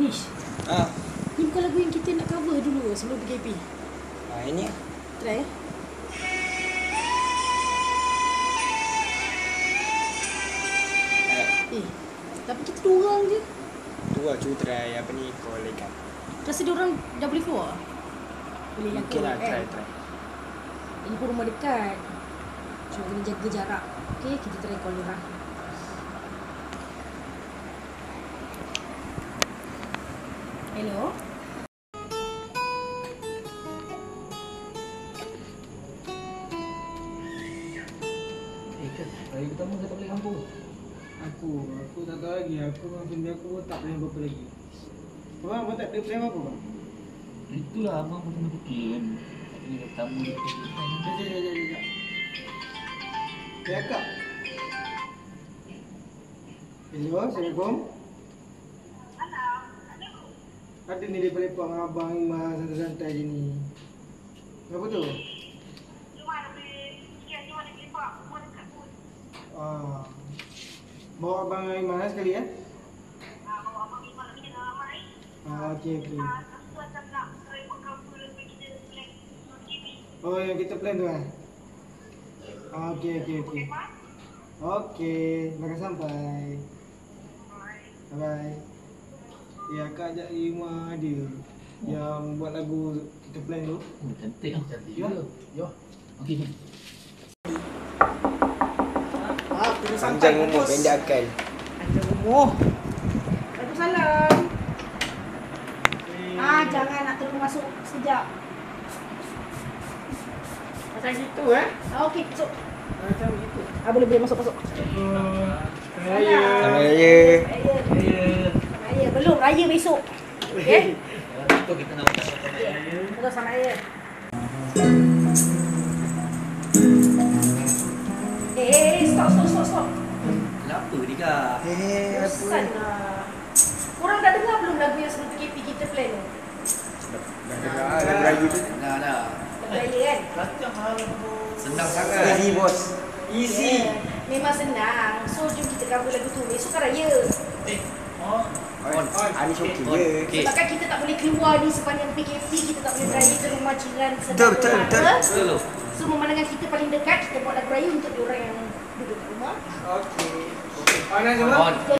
Nish, Ah, ni bukan lagu yang kita nak cover dulu sebelum PKP. ah ini Try eh. eh, Eh, tapi kita dua orang je. lah cuba try apa ni call ikan. Rasa dia orang dah boleh keluar? Boleh lah Mungkin lah keluar, try kan? try. Ini pun rumah dekat. Cuma kena jaga jarak. Okay, kita try call dia orang. Hello? Eh kan, hari pertama kau tak balik kampung Aku, aku tak tahu lagi. Aku dengan family aku pun tak plan apa-apa lagi. Abang, abang tak ada plan apa bang? Itulah abang pun kena fikir kan Hari pertama dia fikir Sekejap, sekejap, sekejap, sekejap. Ya, Kak. Hello, Assalamualaikum. Ada ni lepak-lepak dengan abang Imas santai-santai je ni. Apa tu? Ah. Bawa abang Imas sekali ya? Ah, okey okey. Oh, yang kita plan tu eh? Ah, okey okey okey. Okey, makan sampai. Bye bye. Ya, Kak ajak Ima dia yang buat lagu kita plan tu. Oh cantik lah Cantik Ya. juga Yo Okey Ah, terus Panjang umur pendek akal. Panjang umur. Waalaikumsalam. Ah, jangan nak terus masuk sekejap. Macam gitu eh? Ah, okey, masuk. Macam gitu. Ah, boleh boleh masuk masuk. Selamat Raya. Selamat Raya. Raya. Ya Raya raya besok. Okey? Itu kita nak makan sama Okey. Terus sama raya. Eh, eh, eh, stop, stop, stop, stop. Kenapa ni kak? Eh, apa? Bosan lah. Korang dah dengar belum lagu yang sebelum PKP kita plan tu? Dah dengar ah, lagu Raya tu. Dah Lagu raya kan? Hal Senang sangat Easy bos. Easy. Yeah. Memang senang. So, jom kita cover lagu tu. Besok kan raya. Eh Oh On. Ani syokir On. je. Okey Sebab kan kita tak boleh keluar ni sepanjang PKP. Kita tak boleh beraya ke rumah jiran Betul, sedang betul, betul. Betul tu So, memandangkan kita paling dekat, kita buat lagu raya untuk diorang yang duduk di rumah. Okey. On eh semua? On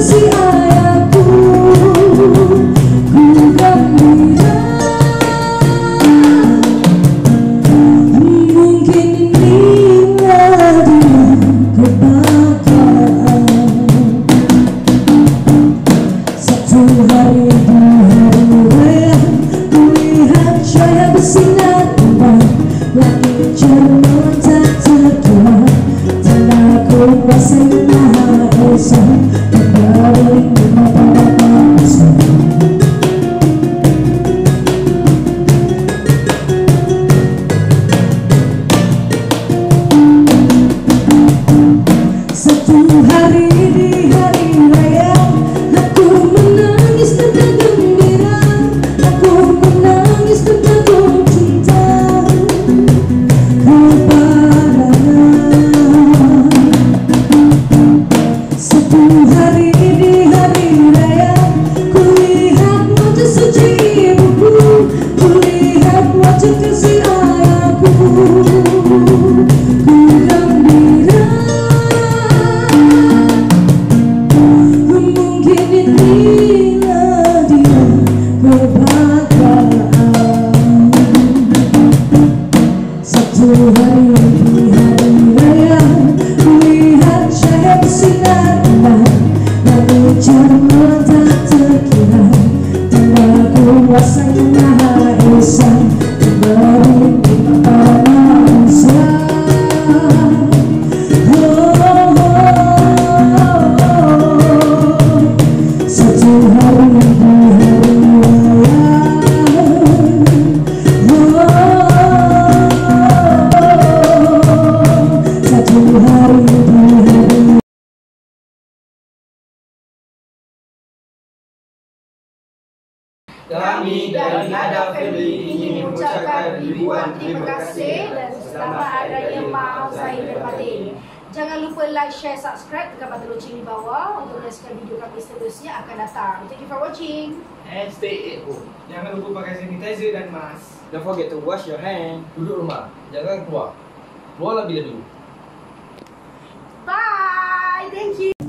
wajah kasih kami ingin mengucapkan ribuan terima kasih selama adanya maaf saya dan batin. Jangan lupa like, share, subscribe dekat button loceng di bawah untuk menyaksikan video kami seterusnya akan datang. Thank you for watching. And stay at home. Jangan lupa pakai sanitizer dan mask. Don't forget to wash your hand. Duduk rumah. Jangan keluar. Keluarlah bila dulu. Bye. Thank you.